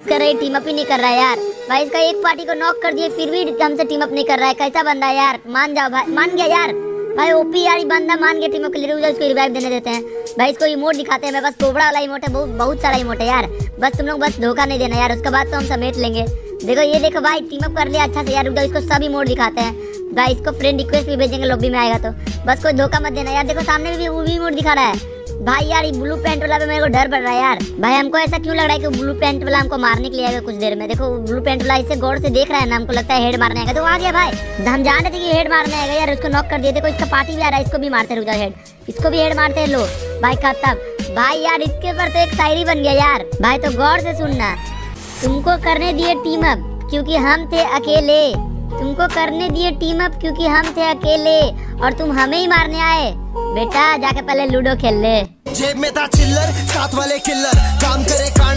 कर रही team up ही नहीं कर रहा है यार। भाई, इसका एक पार्टी को नॉक कर दिए, फिर भी हमसे टीम अप नहीं कर रहा है। कैसा बंदा है यार? मान जाओ भाई, मान गया यार। भाई ओपी यार बंदा मान गया टीम अप के लिए उसको रिवाइव देने देते हैं। भाई, इसको इमोट दिखाते हैं, मैं बस कोबड़ा वाला इमोट है, बहुत बहुत सारा इमोट है यार। बस तुम लोग बस धोखा नहीं देना यार, उसके बाद तो हम समेट लेंगे। देखो, ये देखो भाई टीम अप कर लिया अच्छा से यार, रुक जाओ, इसको सब इमोट दिखाते हैं। भाई, इसको फ्रेंड रिक्वेस्ट भी भेजेंगे लॉबी में आएगा तो। बस कोई धोखा मत देना यार, देखो सामने भी, वो भी इमोट दिखा रहा है। भाई यार, ये ब्लू पैंट वाला मेरे को डर पड़ रहा है यार। भाई, हमको ऐसा क्यों लग रहा है कि ब्लू पैंट वाला हमको मारने के लिए आएगा कुछ देर में? देखो ब्लू पैंट वाला इसे गौर से देख रहा है ना, हमको लगता है हेड मारने आएगा। तो आ गया भाई। हम जान रहे थे कि हेड मारने आएगा यार, उसको नॉक कर दिए देखो इसका पार्टी भी आ रहा है, इसको भी मारते रुक जाओ हेड इसको भी हेड मारते हैं लो भाई, खत्म। भाई यार, इसके ऊपर तो एक शायरी बन गया यार। भाई तो गौर से सुनना। तुमको करने दिए टीम अप क्योंकि हम थे अकेले। तुमको करने दिए टीम अप क्योंकि हम थे अकेले और तुम हमें ही मारने आए। बेटा, जाके पहले लूडो खेल ले। जेब में था चिल्लर, साथ वाले किल्लर काम करे कांड